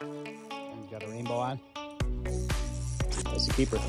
And got a rainbow on. That's a keeper.